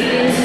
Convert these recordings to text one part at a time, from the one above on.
see.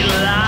she lied.